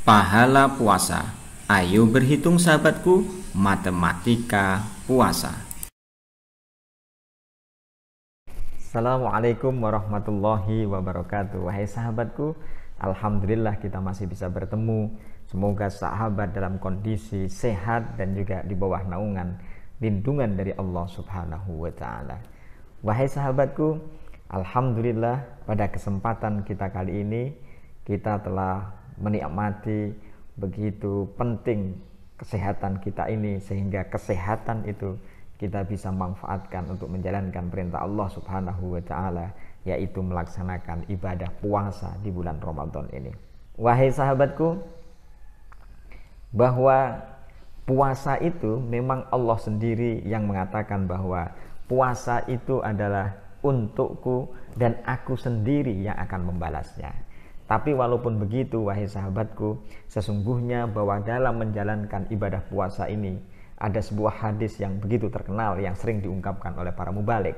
pahala puasa. Ayo berhitung sahabatku, matematika puasa. Assalamualaikum warahmatullahi wabarakatuh. Wahai sahabatku, alhamdulillah kita masih bisa bertemu. Semoga sahabat dalam kondisi sehat dan juga di bawah naungan lindungan dari Allah Subhanahu wa taala. Wahai sahabatku, alhamdulillah pada kesempatan kita kali ini kita telah menikmati begitu penting kesehatan kita ini sehingga kesehatan itu kita bisa manfaatkan untuk menjalankan perintah Allah Subhanahu wa taala yaitu melaksanakan ibadah puasa di bulan Ramadan ini. Wahai sahabatku, bahwa puasa itu memang Allah sendiri yang mengatakan bahwa puasa itu adalah untukku dan aku sendiri yang akan membalasnya. Tapi walaupun begitu, wahai sahabatku, sesungguhnya bahwa dalam menjalankan ibadah puasa ini ada sebuah hadis yang begitu terkenal yang sering diungkapkan oleh para mubalik,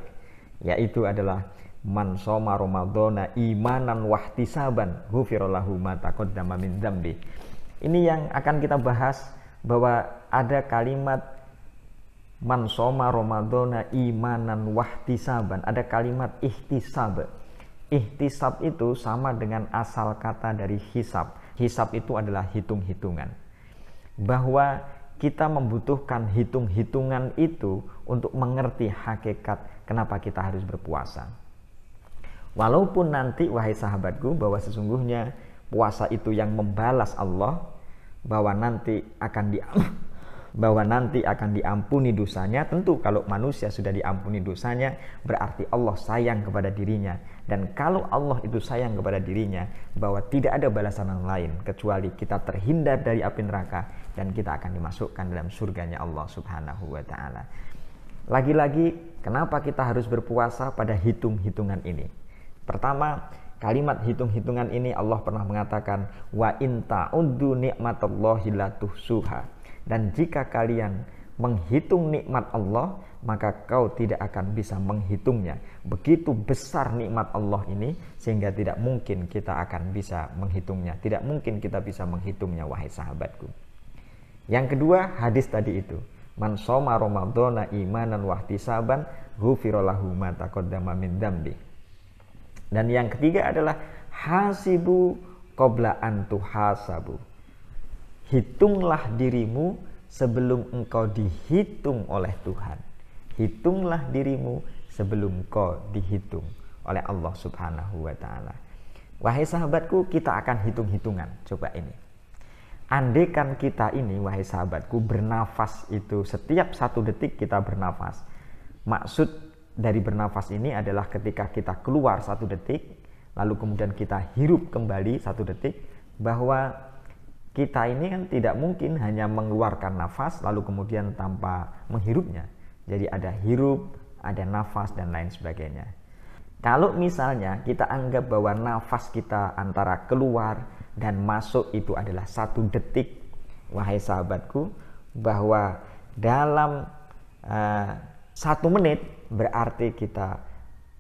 yaitu adalah man soma ramadhana imanan wahtisaban ghufirallahu ma min dzambi. Ini yang akan kita bahas bahwa ada kalimat man soma ramadhana imanan wahtisaban, ada kalimat ihtisab Ihtisab itu sama dengan asal kata dari hisab. Hisab itu adalah hitung-hitungan. Bahwa kita membutuhkan hitung-hitungan itu untuk mengerti hakikat kenapa kita harus berpuasa. Walaupun nanti wahai sahabatku bahwa sesungguhnya puasa itu yang membalas Allah bahwa nanti akan bahwa nanti akan diampuni dosanya tentu kalau manusia sudah diampuni dosanya berarti Allah sayang kepada dirinya dan kalau Allah itu sayang kepada dirinya bahwa tidak ada balasan yang lain kecuali kita terhindar dari api neraka dan kita akan dimasukkan dalam surganya Allah Subhanahu wa taala. Lagi-lagi kenapa kita harus berpuasa pada hitung-hitungan ini? Pertama, kalimat hitung-hitungan ini Allah pernah mengatakan wa inta ta'uddu nikmatallahi la tuhsuha dan jika kalian menghitung nikmat Allah, maka kau tidak akan bisa menghitungnya. Begitu besar nikmat Allah ini sehingga tidak mungkin kita akan bisa menghitungnya. Tidak mungkin kita bisa menghitungnya wahai sahabatku. Yang kedua, hadis tadi itu. Man soma ramadhana imanan wahtisaban ghufirallahu ma min dambi. Dan yang ketiga adalah hasibu qabla an tuhasabu hitunglah dirimu sebelum engkau dihitung oleh Tuhan. Hitunglah dirimu sebelum engkau dihitung oleh Allah Subhanahu wa taala. Wahai sahabatku, kita akan hitung-hitungan. Coba ini. Andaikan kita ini, wahai sahabatku, bernafas itu setiap satu detik kita bernafas. Maksud dari bernafas ini adalah ketika kita keluar satu detik, lalu kemudian kita hirup kembali satu detik, bahwa kita ini kan tidak mungkin hanya mengeluarkan nafas lalu kemudian tanpa menghirupnya. Jadi ada hirup, ada nafas dan lain sebagainya. Kalau misalnya kita anggap bahwa nafas kita antara keluar dan masuk itu adalah satu detik, wahai sahabatku, bahwa dalam uh, satu menit berarti kita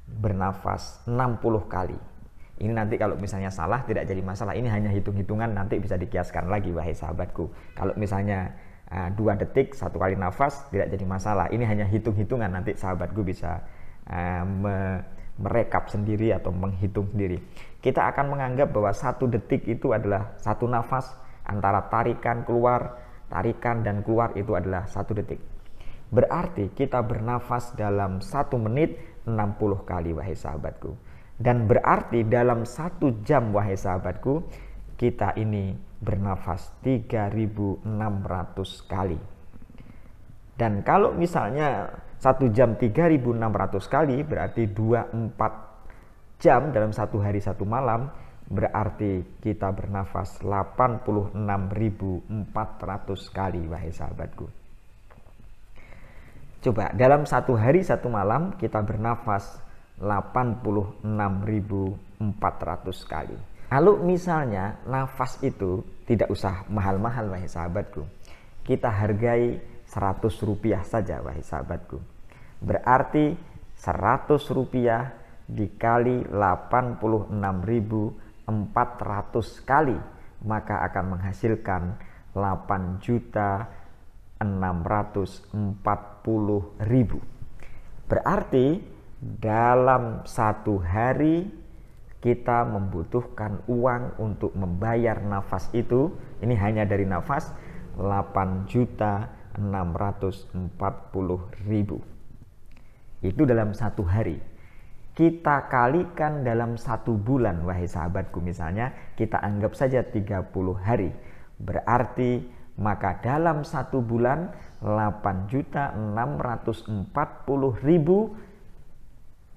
bernafas 60 kali. Ini nanti kalau misalnya salah tidak jadi masalah. Ini hanya hitung-hitungan nanti bisa dikiaskan lagi wahai sahabatku. Kalau misalnya uh, dua detik satu kali nafas tidak jadi masalah. Ini hanya hitung-hitungan nanti sahabatku bisa uh, me merekap sendiri atau menghitung sendiri. Kita akan menganggap bahwa satu detik itu adalah satu nafas antara tarikan keluar, tarikan dan keluar itu adalah satu detik. Berarti kita bernafas dalam satu menit 60 kali wahai sahabatku. Dan berarti dalam satu jam wahai sahabatku, kita ini bernafas 3600 kali. Dan kalau misalnya satu jam 3600 kali berarti 24 jam dalam satu hari satu malam berarti kita bernafas 86.400 kali wahai sahabatku. Coba dalam satu hari satu malam kita bernafas 86.400 kali. Kalau misalnya nafas itu tidak usah mahal-mahal wahai sahabatku. Kita hargai 100 rupiah saja wahai sahabatku. Berarti 100 rupiah dikali 86.400 kali maka akan menghasilkan 8 juta 640 ribu. Berarti dalam satu hari kita membutuhkan uang untuk membayar nafas itu. Ini hanya dari nafas 8 juta 640 ribu. Itu dalam satu hari. Kita kalikan dalam satu bulan, wahai sahabatku misalnya, kita anggap saja 30 hari. Berarti maka dalam satu bulan 8.640.000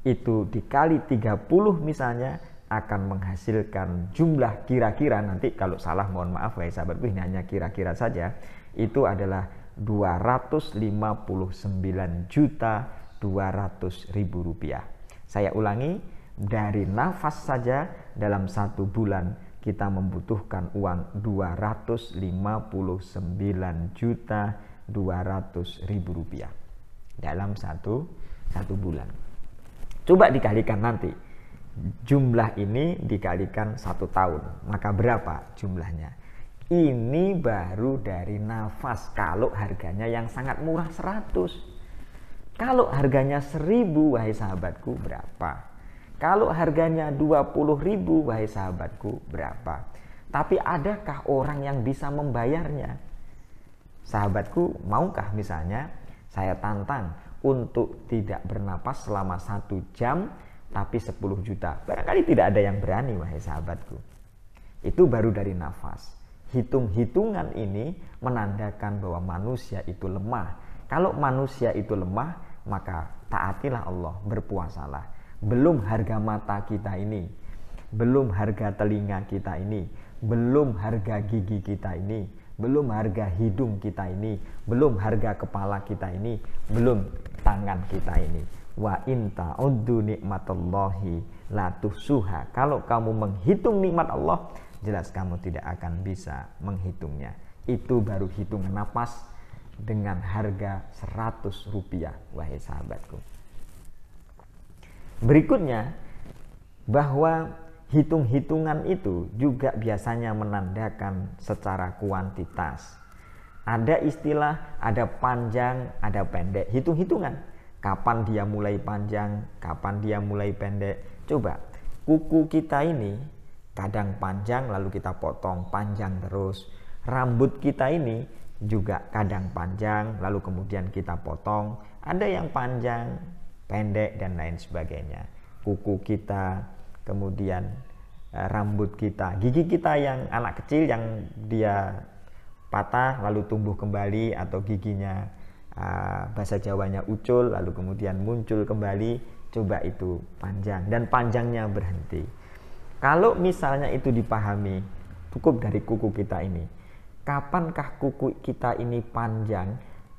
itu dikali 30 misalnya akan menghasilkan jumlah kira-kira nanti kalau salah mohon maaf wahai sahabatku ini hanya kira-kira saja itu adalah 259 juta 200 ribu rupiah. Saya ulangi, dari nafas saja dalam satu bulan kita membutuhkan uang 259 juta 200 ribu rupiah dalam satu satu bulan. Coba dikalikan nanti jumlah ini dikalikan satu tahun maka berapa jumlahnya? Ini baru dari nafas kalau harganya yang sangat murah 100 kalau harganya seribu wahai sahabatku berapa? Kalau harganya dua puluh ribu wahai sahabatku berapa? Tapi adakah orang yang bisa membayarnya? Sahabatku maukah misalnya saya tantang untuk tidak bernapas selama satu jam tapi 10 juta. Barangkali tidak ada yang berani wahai sahabatku. Itu baru dari nafas. Hitung-hitungan ini menandakan bahwa manusia itu lemah. Kalau manusia itu lemah, maka taatilah Allah, berpuasalah. Belum harga mata kita ini, belum harga telinga kita ini, belum harga gigi kita ini, belum harga hidung kita ini, belum harga kepala kita ini, belum tangan kita ini. Wa inta uddu nikmatallahi la tuhsuha. Kalau kamu menghitung nikmat Allah, jelas kamu tidak akan bisa menghitungnya. Itu baru hitungan napas, dengan harga 100 rupiah wahai sahabatku berikutnya bahwa hitung-hitungan itu juga biasanya menandakan secara kuantitas ada istilah ada panjang ada pendek. Hitung-hitungan. Kapan dia mulai panjang kapan dia mulai pendek. Coba kuku kita ini kadang panjang lalu kita potong panjang terus. Rambut kita ini juga kadang panjang lalu kemudian kita potong. Ada yang panjang pendek dan lain sebagainya. Kuku kita kemudian eh, rambut kita gigi kita yang anak kecil yang dia patah lalu tumbuh kembali atau giginya uh, bahasa Jawanya ucul lalu kemudian muncul kembali coba itu panjang. Dan panjangnya berhenti. Kalau misalnya itu dipahami cukup dari kuku kita ini. Kapankah kuku kita ini panjang,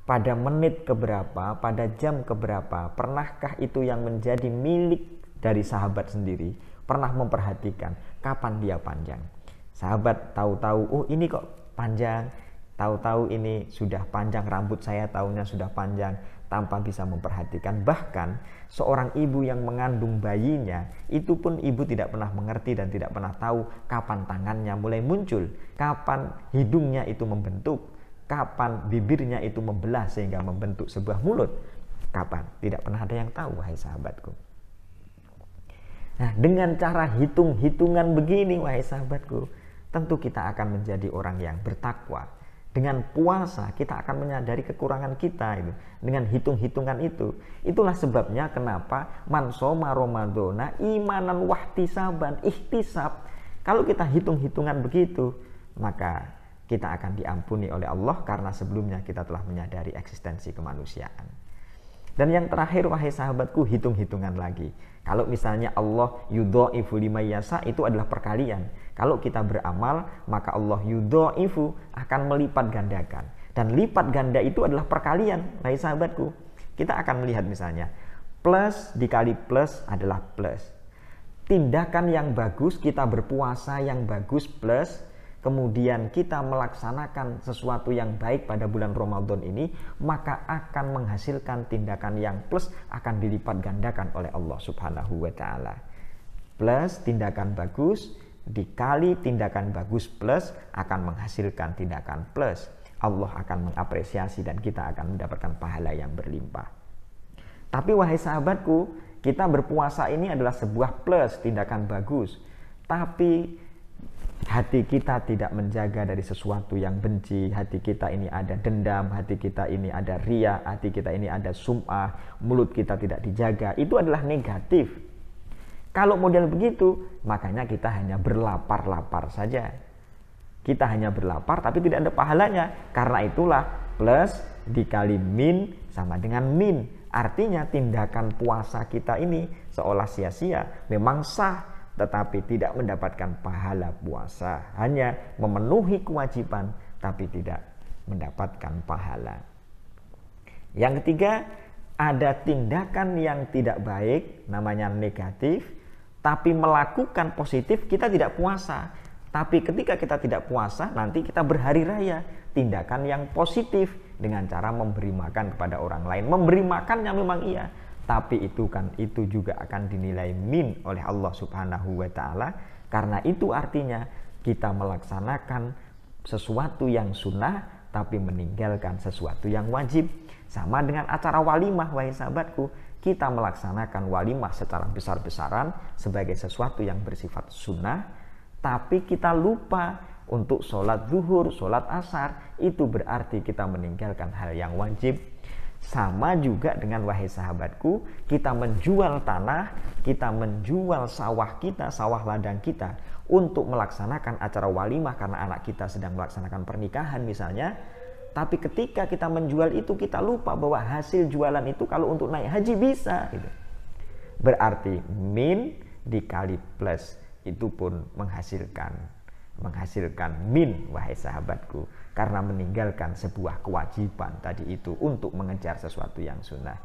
pada menit keberapa, pada jam keberapa, pernahkah itu yang menjadi milik dari sahabat sendiri, pernah memperhatikan kapan dia panjang. Sahabat tahu-tahu, oh ini kok panjang, tahu-tahu ini sudah panjang rambut saya tahunya sudah panjang, tanpa bisa memperhatikan. Bahkan seorang ibu yang mengandung bayinya itu pun ibu tidak pernah mengerti dan tidak pernah tahu kapan tangannya mulai muncul, kapan hidungnya itu membentuk, kapan bibirnya itu membelah sehingga membentuk sebuah mulut. Kapan? Tidak pernah ada yang tahu, wahai sahabatku. Nah, dengan cara hitung-hitungan begini, wahai sahabatku, tentu kita akan menjadi orang yang bertakwa, dengan puasa kita akan menyadari kekurangan kita itu. Dengan hitung-hitungan itu. Itulah sebabnya kenapa mansoma Ramadona imanan wahtisaban ihtisab. Kalau kita hitung-hitungan begitu, maka kita akan diampuni oleh Allah karena sebelumnya kita telah menyadari eksistensi kemanusiaan. Dan yang terakhir wahai sahabatku hitung-hitungan lagi. Kalau misalnya Allah yudha'ifu limayasa itu adalah perkalian. Kalau kita beramal maka Allah yudha'ifu akan melipat gandakan. Dan lipat ganda itu adalah perkalian wahai sahabatku. Kita akan melihat misalnya plus dikali plus adalah plus. Tindakan yang bagus kita berpuasa yang bagus plus kemudian kita melaksanakan sesuatu yang baik pada bulan Ramadan ini, maka akan menghasilkan tindakan yang plus akan dilipat gandakan oleh Allah Subhanahu wa taala. Plus tindakan bagus dikali tindakan bagus plus akan menghasilkan tindakan plus. Allah akan mengapresiasi dan kita akan mendapatkan pahala yang berlimpah. Tapi wahai sahabatku, kita berpuasa ini adalah sebuah plus tindakan bagus. Tapi hati kita tidak menjaga dari sesuatu yang benci, hati kita ini ada dendam, hati kita ini ada ria, hati kita ini ada sum'ah, mulut kita tidak dijaga, itu adalah negatif. Kalau model begitu, makanya kita hanya berlapar-lapar saja. Kita hanya berlapar tapi tidak ada pahalanya. Karena itulah plus dikali min sama dengan min. Artinya tindakan puasa kita ini seolah sia-sia. Memang sah tetapi tidak mendapatkan pahala puasa. Hanya memenuhi kewajiban tapi tidak mendapatkan pahala. Yang ketiga, ada tindakan yang tidak baik, namanya negatif, tapi melakukan positif kita tidak puasa. Tapi ketika kita tidak puasa, nanti kita berhari raya. Tindakan yang positif dengan cara memberi makan kepada orang lain. Memberi makannya memang iya, tapi itu kan itu juga akan dinilai min oleh Allah Subhanahu wa taala karena itu artinya kita melaksanakan sesuatu yang sunnah tapi meninggalkan sesuatu yang wajib. Sama dengan acara walimah wahai sahabatku, kita melaksanakan walimah secara besar-besaran sebagai sesuatu yang bersifat sunnah, tapi kita lupa untuk sholat zuhur, sholat asar, itu berarti kita meninggalkan hal yang wajib. Sama juga dengan wahai sahabatku, kita menjual tanah, kita menjual sawah kita, sawah ladang kita untuk melaksanakan acara walimah karena anak kita sedang melaksanakan pernikahan misalnya, tapi ketika kita menjual itu kita lupa bahwa hasil jualan itu kalau untuk naik haji bisa. Gitu. Berarti min dikali plus itu pun menghasilkan menghasilkan min wahai sahabatku karena meninggalkan sebuah kewajiban tadi itu untuk mengejar sesuatu yang sunnah.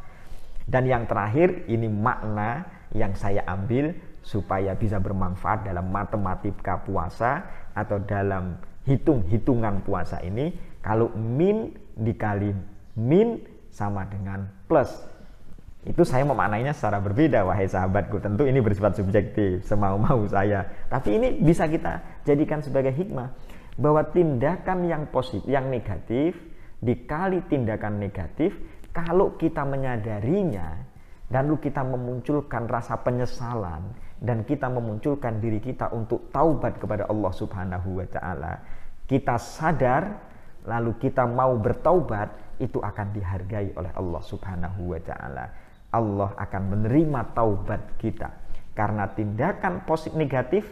Dan yang terakhir ini makna yang saya ambil supaya bisa bermanfaat dalam matematika puasa atau dalam hitung-hitungan puasa ini kalau min dikali min sama dengan plus. Itu saya memaknainya secara berbeda wahai sahabatku. Tentu ini bersifat subjektif, semau-mau saya. Tapi ini bisa kita jadikan sebagai hikmah bahwa tindakan yang positif, yang negatif dikali tindakan negatif kalau kita menyadarinya dan lalu kita memunculkan rasa penyesalan dan kita memunculkan diri kita untuk taubat kepada Allah Subhanahu wa taala. Kita sadar lalu kita mau bertaubat, itu akan dihargai oleh Allah Subhanahu wa taala. Allah akan menerima taubat kita karena tindakan positif negatif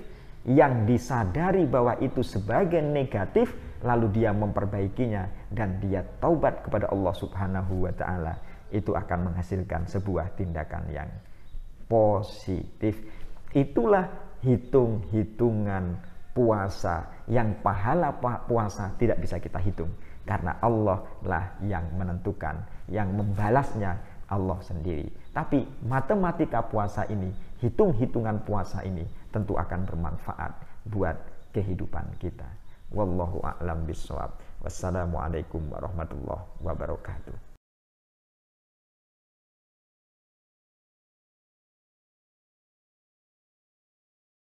yang disadari bahwa itu sebagai negatif lalu dia memperbaikinya dan dia taubat kepada Allah Subhanahu wa taala itu akan menghasilkan sebuah tindakan yang positif. Itulah hitung-hitungan puasa yang pahala puasa tidak bisa kita hitung karena Allah lah yang menentukan yang membalasnya Allah sendiri. Tapi matematika puasa ini hitung-hitungan puasa ini tentu akan bermanfaat buat kehidupan kita. Wallahu a'lam bishawab wassalamualaikum warahmatullahi wabarakatuh